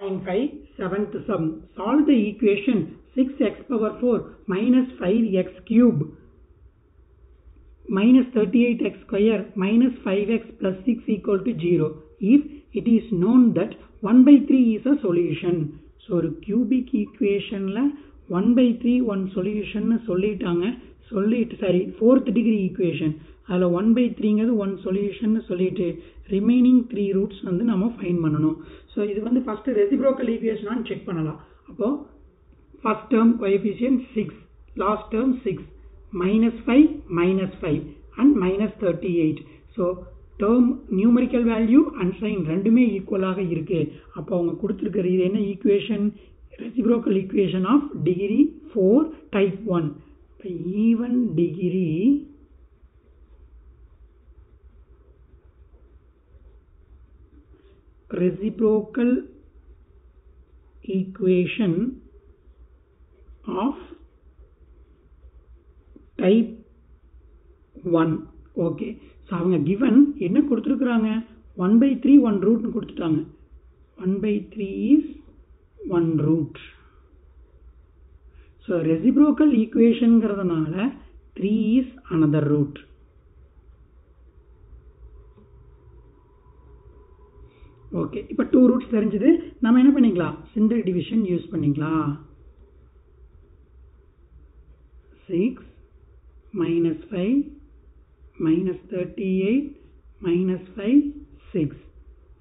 5 seventh sum. Solve the equation 6x power 4 minus 5x cube minus 38x square minus 5x plus 6 equal to 0 if it is known that 1 by 3 is a solution. So ஒரு cubic ஈக்குவேஷனில் one by three one சொல்யூஷன்னு சொல்லிட்டாங்க. சொல்லிட்டு sorry fourth degree equation அதில் one by த்ரீங்கிறது one solution சொல்லிட்டு remaining three roots வந்து நம்ம fine பண்ணணும். ஸோ இது வந்து ஃபஸ்ட்டு ரெசிப்ரோக்கல் ஈக்குவேஷனான்னு செக் பண்ணலாம். அப்போது first term coefficient six last term six minus five minus five and minus thirty eight so term numerical value and sign ரெண்டுமே ஈக்குவலாக இருக்குது அப்போ அவங்க கொடுத்துருக்கிற இது என்ன equation reciprocal equation of degree four type one இப்போ even degree reciprocal equation of type 1 okay so அவங்க கிவன் என்ன கொடுத்துருக்குறாங்க? ஒன் பை த்ரீ ஒன் ரூட்னு கொடுத்துட்டாங்க. One by three is one root so reciprocal ஈக்குவேஷனுங்கிறதுனால three is another root okay இப்போ two roots தெரிஞ்சது. நம்ம என்ன பண்ணிக்கலாம்? சிங்கிள் டிவிஷன் யூஸ் பண்ணிக்கலாம். Six minus five minus thirty eight minus five six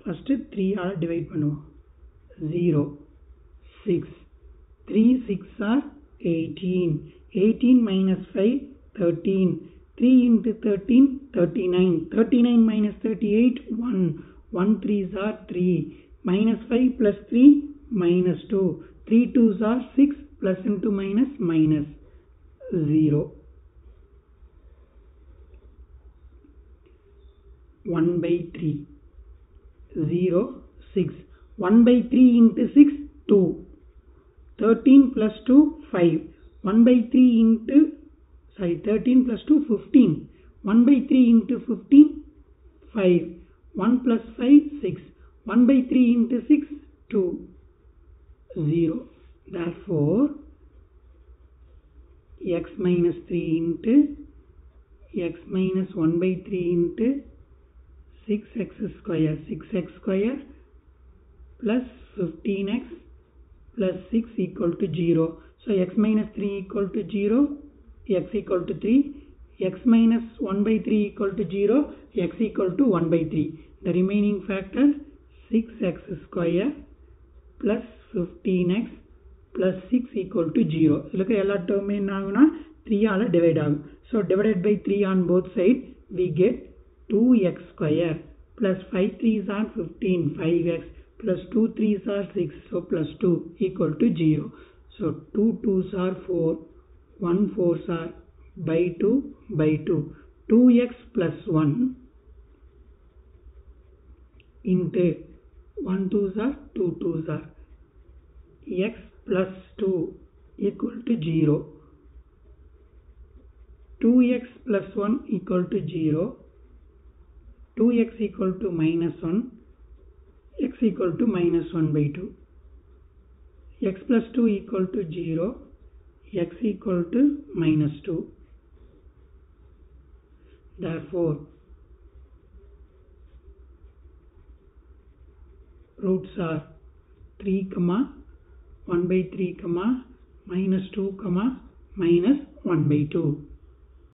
first த்ரீயால் divide பண்ணுவோம். Zero 6. 3 6 are 18. 18 minus 5 13. 3 into 13 39. 39 minus 38 1. 1 three are 3. Minus 5 plus 3 minus 2. 3 2s are 6 plus into minus minus 0. 1 by 3 0 6 1 by 3 into 6 2 13 plus 2 5 1 by 3 into sorry 13 plus 2 15 1 by 3 into 15 5 1 plus 5 6 1 by 3 into 6 2 0 therefore x minus 3 into x minus 1 by 3 into 6x square 6x square plus 15x plus 6 equal to 0 so x minus 3 equal to 0 x equal to 3 x minus 1 by 3 equal to 0 x equal to 1 by 3 the remaining factor 6x square plus 15x plus 6 equal to 0 look at எல்லா term என்ன ஆகுனா 3 ஆல divide ஆகும் so divided by 3 on both sides we get 2x square plus 5 3s are 15 5x plus 2 3s are 6 so plus 2 equal to 0 so 2 2s are 4 1 4s are by 2 by 2 2x plus 1 into 1 2s are 2 2s are x plus 2 equal to 0 2x plus 1 equal to 0 2x equal to minus 1 x equal to minus 1 by 2 x plus 2 equal to 0 x equal to minus 2 therefore roots are 3 comma 1 by 3 comma minus 2 comma minus 1 by 2